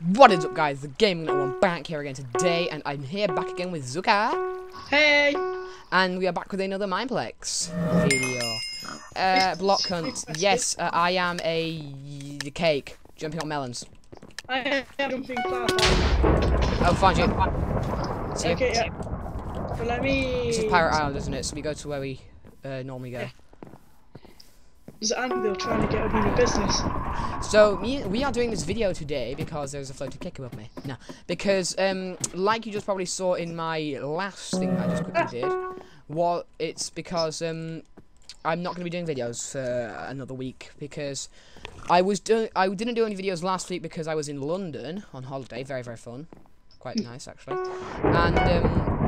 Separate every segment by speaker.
Speaker 1: What is up guys, the Gaming one back here again today and I'm here back again with Zuka
Speaker 2: Hey!
Speaker 1: and we are back with another Mineplex video. Uh, block hunt. Yes, uh, I am a cake jumping on melons.
Speaker 2: I am jumping far,
Speaker 1: Oh, find you. See you.
Speaker 2: Okay, yeah. So let me.
Speaker 1: This is Pirate Island, isn't it? So we go to where we uh, normally go.
Speaker 2: There's Anvil trying to get in your business.
Speaker 1: So me, we are doing this video today because there's a floating kick above me. No, because um, like you just probably saw in my last thing I just quickly did, what it's because um, I'm not going to be doing videos for another week because I was doing I didn't do any videos last week because I was in London on holiday. Very very fun, quite nice actually, and. Um,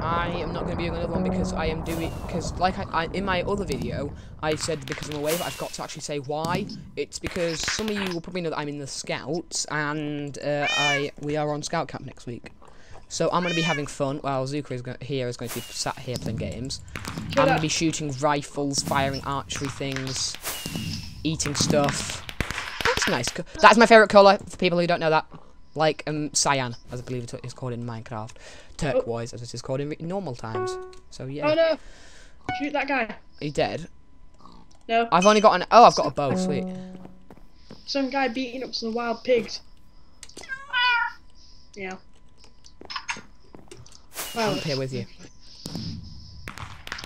Speaker 1: I am not going to be doing another one because I am doing because like I, I, in my other video I said because I'm away but I've got to actually say why. It's because some of you will probably know that I'm in the scouts and uh, I we are on scout camp next week. So I'm going to be having fun. While Zuka is here is going to be sat here playing games. I'm going to be shooting rifles firing archery things eating stuff. That's nice. That's my favorite color for people who don't know that like um cyan as I believe it is called in Minecraft turquoise as it is called in normal times. So yeah.
Speaker 2: Oh no! Shoot that guy.
Speaker 1: Are you dead?
Speaker 2: No.
Speaker 1: I've only got an. Oh, I've got a bow. Sweet.
Speaker 2: Some guy beating up some wild pigs. Yeah.
Speaker 1: I'm up here with you.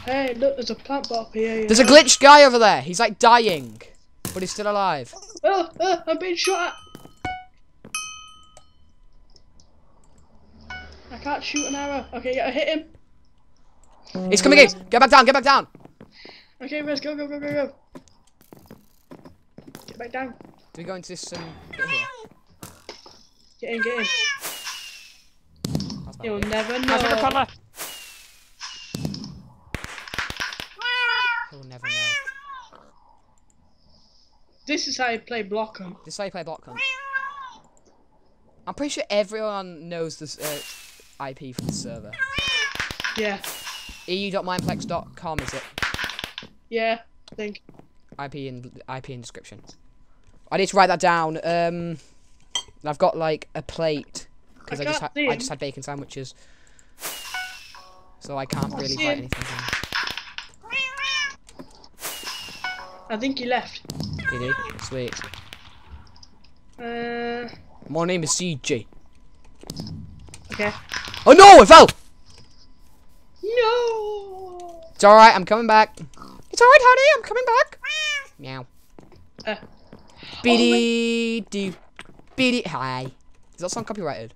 Speaker 2: Hey, look, there's a plant bot here. yeah.
Speaker 1: There's a glitched guy over there. He's like dying, but he's still alive.
Speaker 2: Oh, oh, I'm being shot at. Can't shoot an arrow. Okay, yeah, I hit him.
Speaker 1: He's coming in. Get back down. Get back down.
Speaker 2: Okay, Rez, go, go, go, go, go. Get back down.
Speaker 1: Do we go into this um, bit here?
Speaker 2: Get in, get in. You'll
Speaker 1: it.
Speaker 2: never
Speaker 1: My favorite
Speaker 2: know.
Speaker 1: colour. He'll never know.
Speaker 2: This is how you play block hunt.
Speaker 1: This is how you play block hunt. I'm pretty sure everyone knows this uh, IP for the server.
Speaker 2: Yeah,
Speaker 1: eu.mineplex.com is it?
Speaker 2: yeah, I think.
Speaker 1: IP in IP in description. I need to write that down. Um, I've got like a plate because I,
Speaker 2: I
Speaker 1: just had I just had bacon sandwiches, so I can't really write
Speaker 2: him.
Speaker 1: anything down.
Speaker 2: I think he left.
Speaker 1: Did he? Sweet.
Speaker 2: Uh,
Speaker 1: My name is CJ.
Speaker 2: okay.
Speaker 1: Oh no! I fell.
Speaker 2: No!
Speaker 1: It's all right. I'm coming back. It's all right, honey. I'm coming back. Meow.
Speaker 2: Uh,
Speaker 1: Beady do. biddy Hi. Is that song copyrighted?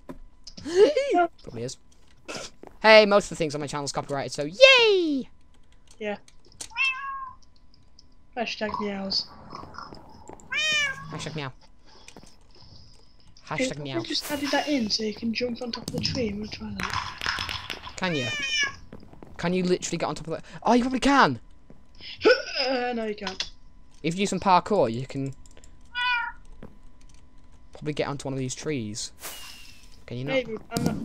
Speaker 1: Probably is. Hey, most of the things on my channel is copyrighted, so yay!
Speaker 2: yeah. Hashtag meows.
Speaker 1: Hashtag meow. Hashtag
Speaker 2: I
Speaker 1: meow.
Speaker 2: just added that in so you can jump on top of the tree. Gonna try that.
Speaker 1: Can you? Can you literally get on top of that? Oh, you probably can.
Speaker 2: Uh, no, you can't.
Speaker 1: If you do some parkour, you can probably get onto one of these trees. Can you not?
Speaker 2: Maybe. I'm not.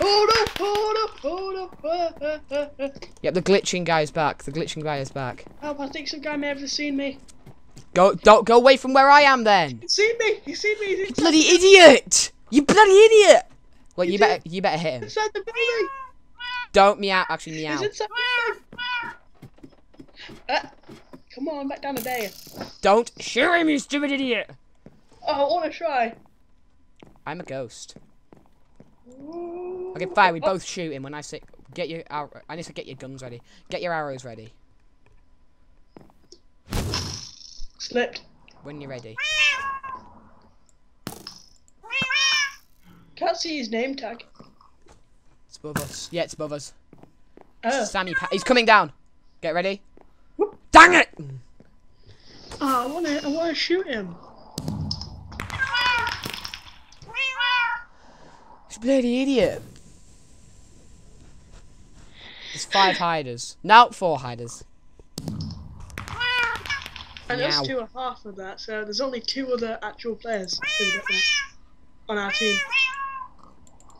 Speaker 2: Oh no! Oh no! Oh no! Uh, uh, uh.
Speaker 1: Yep, the glitching guy's back. The glitching guy is back.
Speaker 2: Help! I think some guy may have seen me.
Speaker 1: Go, don't go away from where I am then.
Speaker 2: You see me! You see me! Inside,
Speaker 1: Bloody idiot! You bloody idiot! Well, you
Speaker 2: He's
Speaker 1: better, you better hit him.
Speaker 2: inside the building!
Speaker 1: Don't meow. Actually, meow.
Speaker 2: He's inside! Uh, come on, back down the bay.
Speaker 1: Don't shoot him, you stupid idiot!
Speaker 2: Oh, I wanna try.
Speaker 1: I'm a ghost. Okay, fine. We both shoot him when I say get your. I need to get your guns ready. Get your arrows ready
Speaker 2: Slipped.
Speaker 1: when you're ready.
Speaker 2: Can't see his name tag.
Speaker 1: It's above us. Yeah, it's above us.
Speaker 2: Oh.
Speaker 1: Sammy, pa- he's coming down. Get ready. Dang it!
Speaker 2: Oh, I wanna, I wanna shoot him.
Speaker 1: He's a bloody idiot. There's five hiders. Now four hiders.
Speaker 2: And us
Speaker 1: Meow.
Speaker 2: two are half of that, so there's only two other actual players on our team.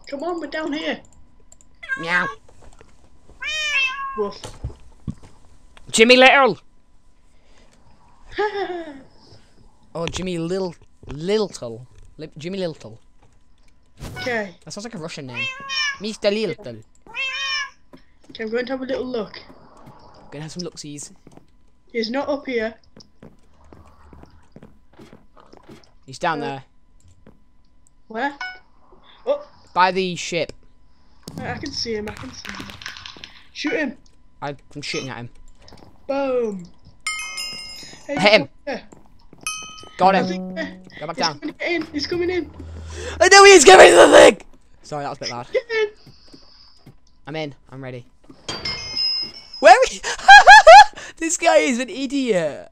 Speaker 2: Come on, we're down here.
Speaker 1: Meow.
Speaker 2: Woof.
Speaker 1: Jimmy Little. Oh, Jimmy Lil Liltle. Li- Jimmy Liltle.
Speaker 2: Okay.
Speaker 1: That sounds like a Russian name. Mr. Little.
Speaker 2: Okay, I'm going to have a little look.
Speaker 1: I'm Gonna have some looksies.
Speaker 2: He's not up here.
Speaker 1: He's down
Speaker 2: Uh,
Speaker 1: there.
Speaker 2: Where? Oh,
Speaker 1: By the ship.
Speaker 2: I can see him. I can see him. Shoot him.
Speaker 1: I- I'm shooting at him.
Speaker 2: Boom. Hey,
Speaker 1: Hit him. Got him. Go back
Speaker 2: he's
Speaker 1: down.
Speaker 2: coming in. He's coming in.
Speaker 1: I know he's giving the thing! Sorry, that was a bit loud.
Speaker 2: Get in.
Speaker 1: I'm in. I'm ready. Where are you? This guy is an idiot.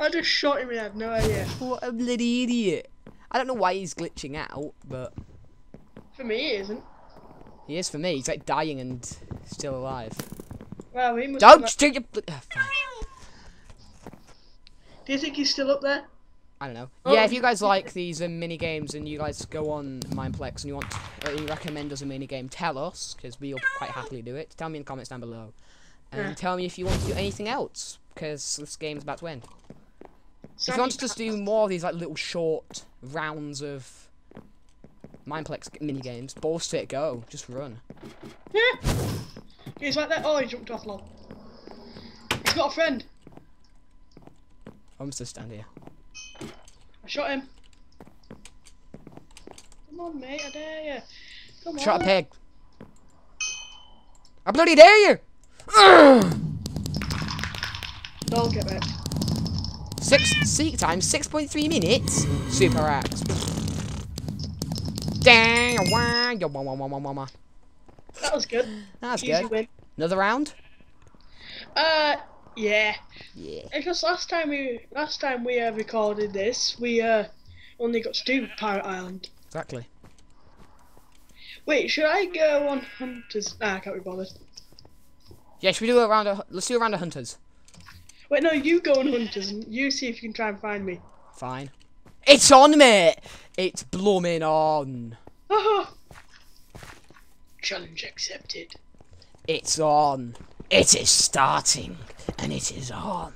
Speaker 2: I just shot him in. I have no idea.
Speaker 1: What a bloody idiot. I don't know why he's glitching out, but
Speaker 2: For me, he isn't.
Speaker 1: he is for me. He's like dying and still alive.
Speaker 2: Wow, he must.
Speaker 1: Don't stick your. ah,
Speaker 2: do you think he's still up there?
Speaker 1: I don't know.
Speaker 2: Oh.
Speaker 1: Yeah, if you guys like these um, mini games and you guys go on Mineplex and you want, uh, you recommend us a mini game, tell us because we'll quite happily do it. Tell me in the comments down below, and
Speaker 2: Yeah.
Speaker 1: tell me if you want to do anything else because this game's about to end. If you want to just do more of these like little short rounds of Mineplex mini games, balls to it, go, just run.
Speaker 2: Yeah. He's like that. Oh, he jumped off lol. He's got a friend.
Speaker 1: I'm just stand here.
Speaker 2: I shot him. Come on, mate. I dare you. Come on.
Speaker 1: Shot a pig. I bloody dare you!
Speaker 2: Don't get back.
Speaker 1: Six seek time, six point three minutes. Super axe. Dang.
Speaker 2: That was good.
Speaker 1: That's
Speaker 2: Easy
Speaker 1: good.
Speaker 2: win.
Speaker 1: Another round.
Speaker 2: Uh, yeah.
Speaker 1: Yeah.
Speaker 2: Because last time we last time we uh, recorded this, we uh only got to do Pirate Island.
Speaker 1: Exactly.
Speaker 2: Wait, should I go on Hunters? Nah, I can't be bothered.
Speaker 1: Yeah, should we do a round of? Let's do a round of hunters.
Speaker 2: Wait, no, you go on Hunters and you see if you can try and find me.
Speaker 1: Fine. It's on, mate. It's blooming on.
Speaker 2: Ah! Challenge accepted.
Speaker 1: It's on. It is starting, and it is on.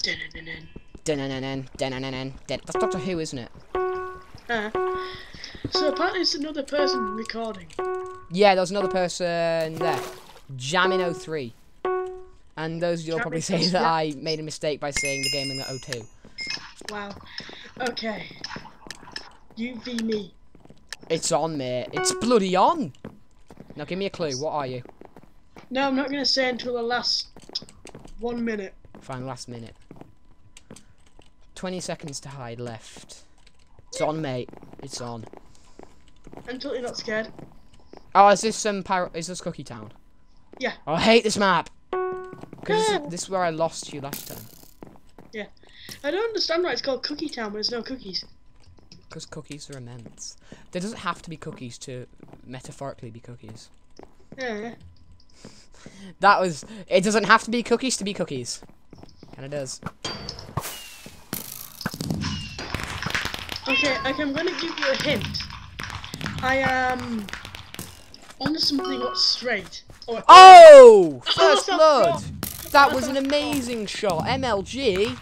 Speaker 2: Dun-dun-dun-dun.
Speaker 1: Dun-dun-dun-dun, dun-dun-dun-dun. That's Doctor Who, isn't it?
Speaker 2: Ah. So apparently it's another person recording.
Speaker 1: Yeah, there's another person there. Jamin03. And those of you will probably say that I made a mistake by saying the gaming at 02.
Speaker 2: Wow. Okay. You v me.
Speaker 1: It's on, mate. It's bloody on. Now give me a clue. What are you?
Speaker 2: No, I'm not gonna say until the last one minute.
Speaker 1: Fine, last minute. 20 seconds to hide left. It's on, mate. It's on.
Speaker 2: I'm totally not scared.
Speaker 1: Oh, is this some um, Is this Cookie Town?
Speaker 2: Yeah.
Speaker 1: Oh, I hate this map. Because
Speaker 2: Yeah.
Speaker 1: this, is where I lost you last time. Yeah.
Speaker 2: I don't understand why it's called Cookie Town when there's no cookies.
Speaker 1: Because cookies are immense. There doesn't have to be cookies to metaphorically be cookies.
Speaker 2: Yeah.
Speaker 1: That was. It doesn't have to be cookies to be cookies. And it does.
Speaker 2: Okay, okay, I'm gonna give you a hint. I um, am on something that's straight. Oh!
Speaker 1: Oh!
Speaker 2: Oh,
Speaker 1: First
Speaker 2: that's
Speaker 1: blood! That was an amazing shot. MLG.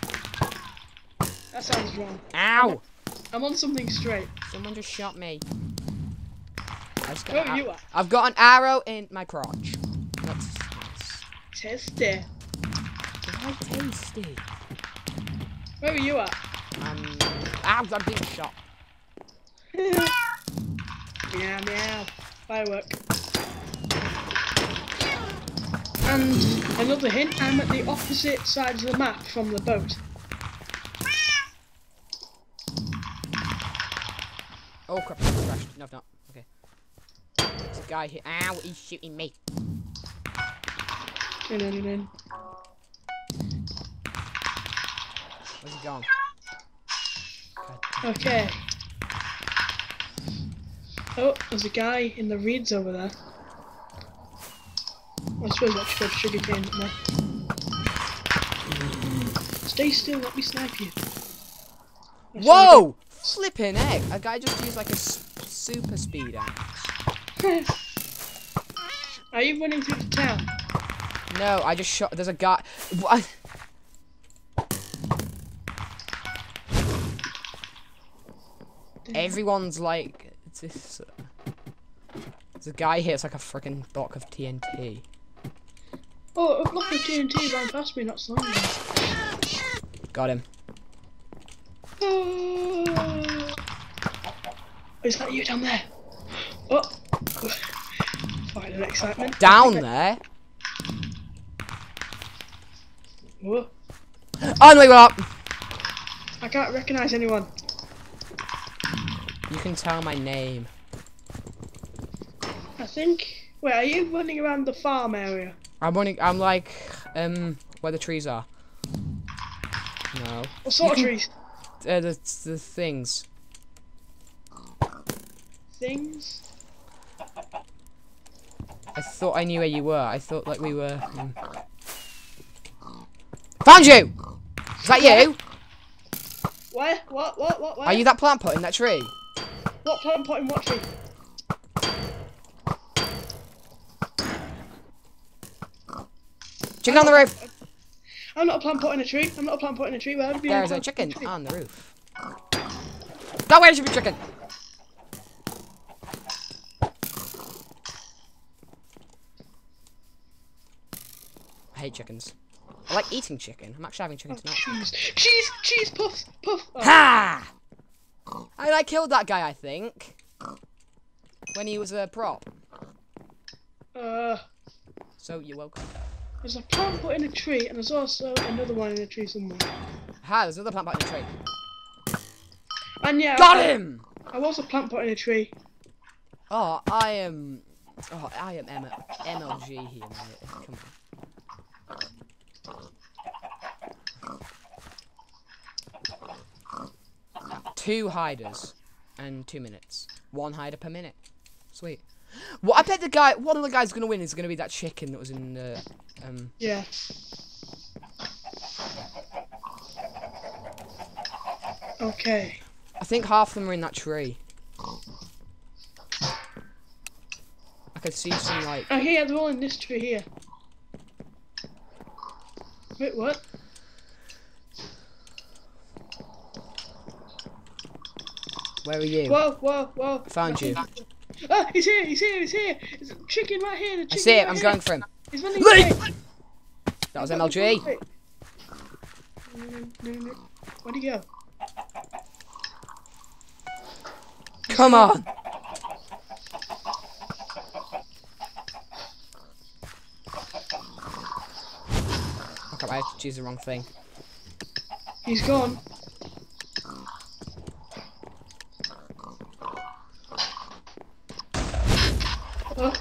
Speaker 2: That sounds wrong.
Speaker 1: Ow!
Speaker 2: I'm on something straight.
Speaker 1: Someone just shot me. I just got
Speaker 2: Where
Speaker 1: an
Speaker 2: are
Speaker 1: ar-
Speaker 2: you at?
Speaker 1: I've got an arrow in my crotch. That's nice.
Speaker 2: Test it.
Speaker 1: Tasty.
Speaker 2: Where are you at?
Speaker 1: Um, ow, I'm being shot.
Speaker 2: meow meow. Firework. And another hint, I'm at the opposite sides of the map from the boat.
Speaker 1: Oh crap, I crashed. No, no. Okay. There's a guy here. Ow, he's shooting me.
Speaker 2: In, in, in, in.
Speaker 1: Where's he gone?
Speaker 2: Okay. Oh, there's a guy in the reeds over there. I suppose that's good sugarcane there. Stay still, let me snipe you. That's
Speaker 1: Whoa! Flipping egg. A guy just used like a super speed axe.
Speaker 2: Are you running through the town?
Speaker 1: No, I just shot. There's a guy. What? Everyone's like It's this. Uh, there's a guy here. It's like a freaking block of TNT.
Speaker 2: Oh, a block of TNT ran past me, not me.
Speaker 1: Got him.
Speaker 2: Oh, is that you down there? Oh, fight of excitement.
Speaker 1: Down there.
Speaker 2: Oh,
Speaker 1: On the way up.
Speaker 2: I can't recognise anyone.
Speaker 1: You can tell my name.
Speaker 2: I think. Wait, are you running around the farm area?
Speaker 1: I'm running. I'm like um where the trees are. No.
Speaker 2: What sort of trees?
Speaker 1: Uh, the the things.
Speaker 2: Things?
Speaker 1: I thought I knew where you were. I thought like we were. um, Found you. Is that you?
Speaker 2: Where? What? What? What? Where?
Speaker 1: Are you that plant pot in that tree?
Speaker 2: What plant pot in what tree?
Speaker 1: Chicken on the roof.
Speaker 2: I'm not a plant pot in a tree. I'm not a plant pot in a tree. Where would be?
Speaker 1: There's a
Speaker 2: plant pot in
Speaker 1: chicken
Speaker 2: tree?
Speaker 1: on the roof. That way should be chicken. I hate chickens. I like eating chicken. I'm actually having chicken
Speaker 2: Oh,
Speaker 1: tonight.
Speaker 2: cheese, cheese, cheese, puffs, puff. Oh,
Speaker 1: Ha! I like killed that guy. I think when he was a prop.
Speaker 2: uh,
Speaker 1: So you're welcome.
Speaker 2: There's a plant pot in a tree, and there's also another one in a tree somewhere.
Speaker 1: Ha! There's another plant pot in the tree.
Speaker 2: And yeah,
Speaker 1: Got
Speaker 2: I,
Speaker 1: him!
Speaker 2: I was a plant pot in a tree.
Speaker 1: Oh, I am. Oh, I am M- MLG here, mate. Come on. Two hiders and two minutes. One hider per minute. Sweet. Well, I bet the guy, one of the guys gonna win is gonna be that chicken that was in the. Um,
Speaker 2: Yeah. Okay.
Speaker 1: I think half of them are in that tree. I could see some like.
Speaker 2: Oh, here, they're all in this tree here. Wait, what?
Speaker 1: Where are you?
Speaker 2: Whoa, whoa, whoa.
Speaker 1: Found you.
Speaker 2: Ah, he's here, he's here, he's here. There's a chicken right here. The
Speaker 1: I
Speaker 2: chicken
Speaker 1: see it.
Speaker 2: right
Speaker 1: I'm
Speaker 2: here.
Speaker 1: going for him.
Speaker 2: He's running
Speaker 1: Leap! That was MLG.
Speaker 2: Where'd he go?
Speaker 1: Come on. Okay, I have to choose the wrong thing.
Speaker 2: He's gone. Uh.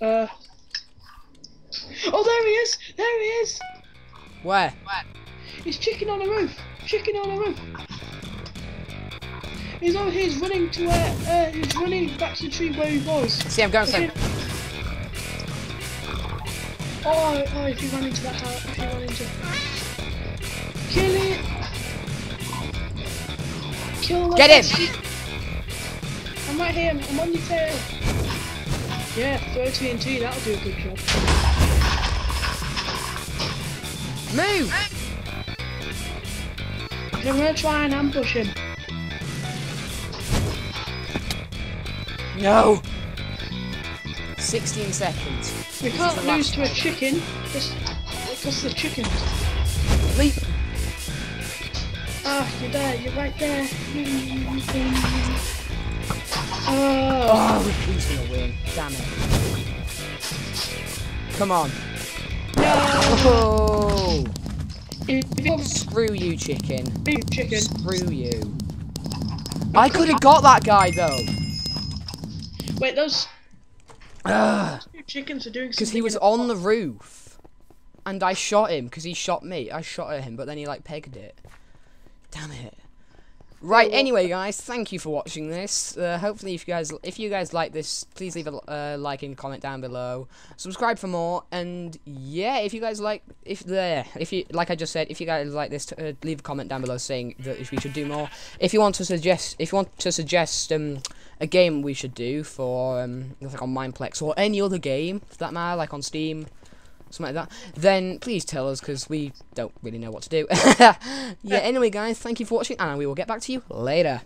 Speaker 2: Uh. Oh, there he is! There he is!
Speaker 1: Where?
Speaker 2: He's chicken on the roof! Chicken on the roof! He's over here, he's running to where, uh, he's running back to the tree where he was.
Speaker 1: See, I'm going him.
Speaker 2: Oh, oh, if he ran into that house, if he ran into... Kill it! Kill
Speaker 1: Get him!
Speaker 2: I'm right here, I'm on your tail. Yeah, throw TNT, that'll do a good job.
Speaker 1: Move!
Speaker 2: And I'm gonna try and ambush him.
Speaker 1: No! 16 seconds.
Speaker 2: We
Speaker 1: This
Speaker 2: can't lose to a chicken, just because the chickens.
Speaker 1: Leap!
Speaker 2: Ah, you're there, you're right there. Oh,
Speaker 1: Oh, he's gonna win. Damn it. Come on.
Speaker 2: no!
Speaker 1: Oh! Screw you, chicken.
Speaker 2: chicken.
Speaker 1: Screw you. I could have got that guy though.
Speaker 2: Wait, those
Speaker 1: Ugh.
Speaker 2: chickens are doing something.
Speaker 1: Because he was on the roof. And I shot him because he shot me. I shot at him, but then he like pegged it. Damn it. Right. Anyway, guys, thank you for watching this. Uh, hopefully, if you guys if you guys like this, please leave a uh, like and comment down below. Subscribe for more. And yeah, if you guys like if there if you like I just said, if you guys like this, uh, leave a comment down below saying that if we should do more. If you want to suggest if you want to suggest um a game we should do for um like on Mineplex or any other game for that matter, like on Steam something like that, then please tell us because we don't really know what to do. yeah, anyway, guys, thank you for watching, and we will get back to you later.